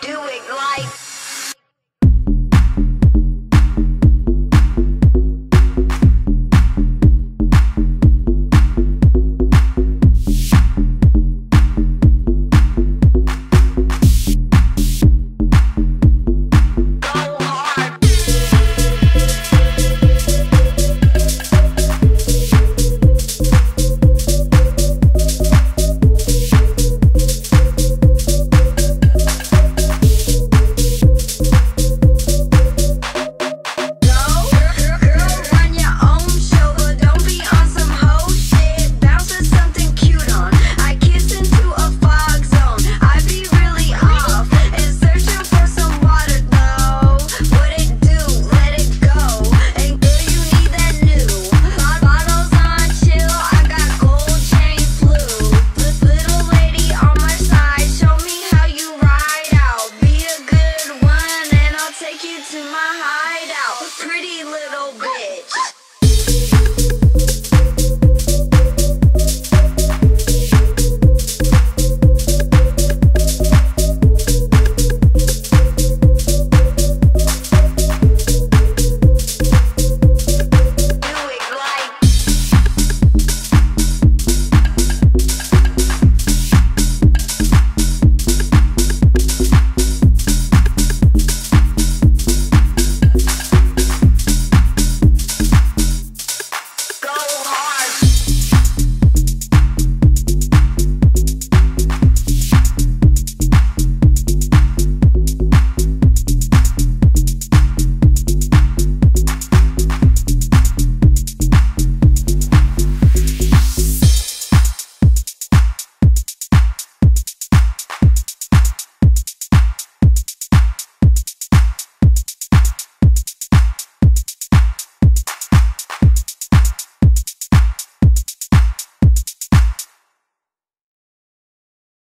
do it.